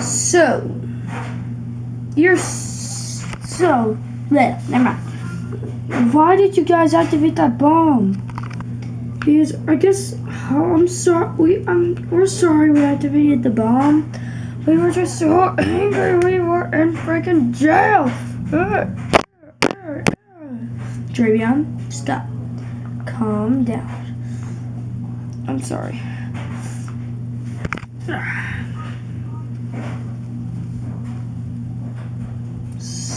So, you're so. Bleh, never mind. Why did you guys activate that bomb? Because I guess oh, I'm sorry. We um we're sorry we activated the bomb. We were just so angry. We were in freaking jail. Drapion, stop. Calm down. I'm sorry.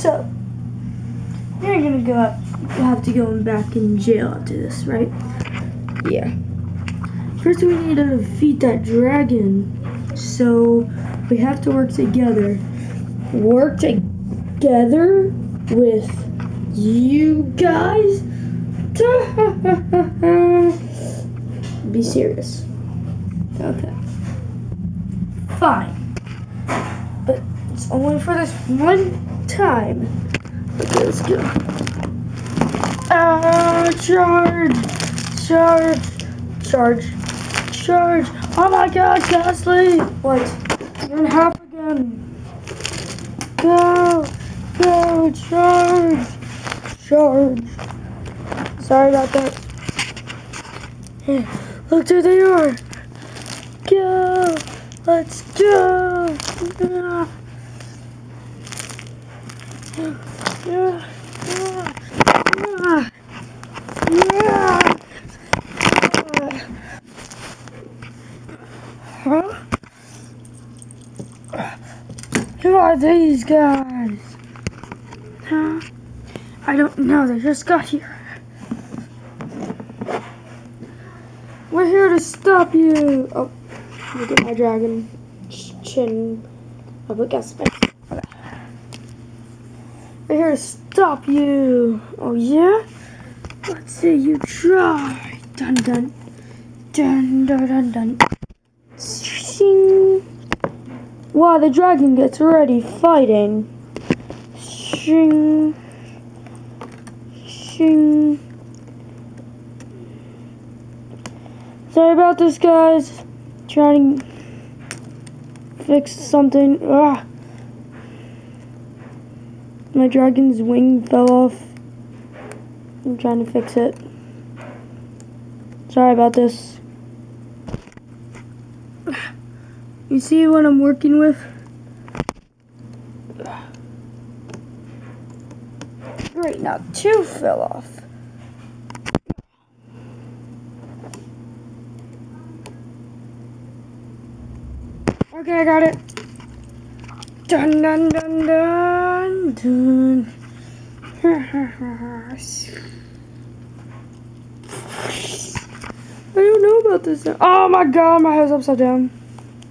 So, you're gonna go up, have to go back in jail after this, right? Yeah. First, we need to defeat that dragon. So, we have to work together. Work together with you guys? Be serious. Okay. Fine. But it's only for this one time. Okay, let's go. Ah, charge! Charge! Charge! Charge! Oh my god, Gastly! What? You're in half again. Go! Go! Charge! Charge! Sorry about that. Hey, look who they are! Go! Let's go! Yeah. Huh? Who are these guys? Huh? I don't know. They just got here. We're here to stop you. Oh, look at my dragon chin. Oh, but guess to stop you. Oh yeah? Let's see you try. Dun dun. Dun dun dun dun. Shing. Wow, the dragon gets ready fighting. Shing. Shing. Sorry about this, guys. Trying to fix something. Ah. My dragon's wing fell off. I'm trying to fix it. Sorry about this. You see what I'm working with? Great, now two fell off. Okay, I got it. Dun dun dun dun dun. I don't know about this. Oh my god, my head's upside down.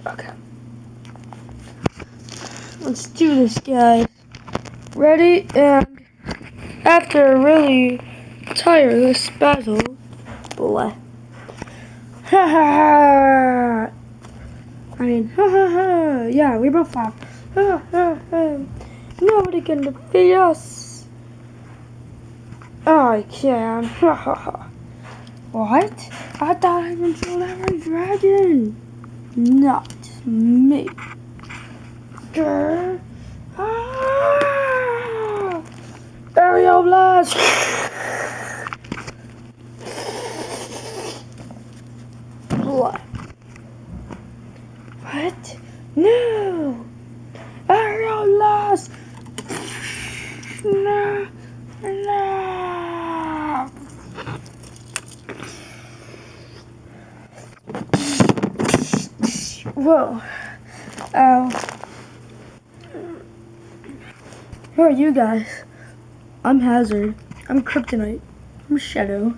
Okay. Let's do this, guys. Ready? And after a really tireless battle, bleh. Ha ha ha! I mean, ha ha ha! Yeah, we both have. Ha ha ha! Nobody can defeat us! I can! Ha ha ha! What? I thought I controlled every dragon! Not me. Grr. Ah! Aerial blast! What? What? No! Aerial blast! No! No! Whoa. Ow. Who are you guys? I'm Hazard. I'm Kryptonite. I'm Shadow.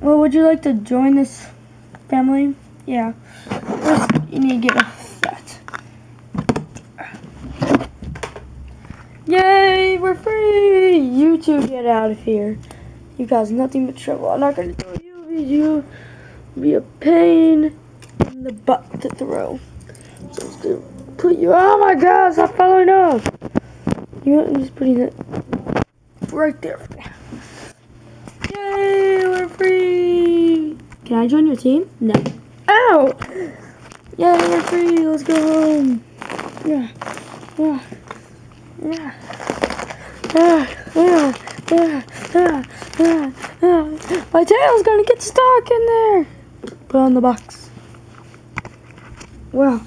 Well, would you like to join this family? Yeah. First, you need to get off that. Yay, we're free! You two get out of here. You guys nothing but trouble. I'm not gonna throw you you be a pain the butt to throw. So just gonna put you. Oh my god, stop falling off! You know, I'm just putting it right there. Yay, we're free! Can I join your team? No. Ow! Yeah, we're free. Let's go home. Yeah. Yeah. Yeah. Yeah. Yeah. Yeah. Yeah. Yeah. My tail's gonna get stuck in there. Put on the box. Wow.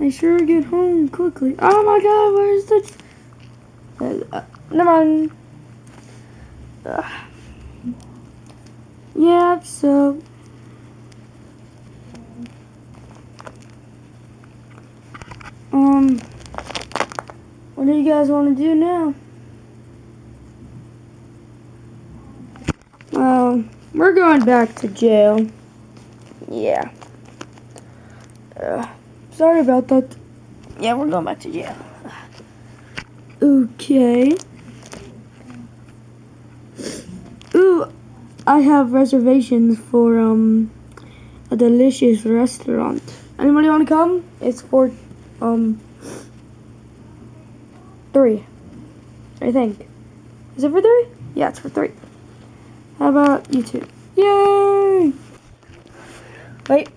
I sure get home quickly. Oh my god, where's the... Uh, never mind. Uh, yeah, so... Um, what do you guys want to do now? Well, we're going back to jail. Yeah. Uh, sorry about that. Yeah, we're going back to jail. Okay. Ooh, I have reservations for um a delicious restaurant. Anybody want to come? It's for um three. I think. Is it for three? Yeah, it's for three. How about you two? Yay! Wait.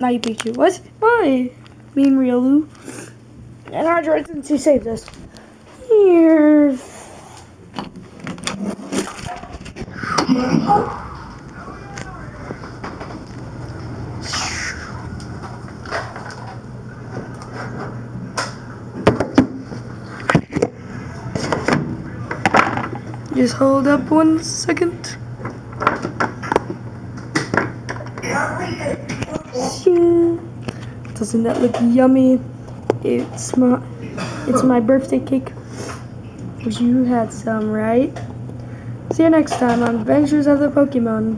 Not you, Pikachu. What? Why? Me and Riolu. And our since who saved us. Here. Just hold up one second. Doesn't that look yummy? It's my it's my birthday cake. You had some, right? See you next time on Adventures of the Pokemon.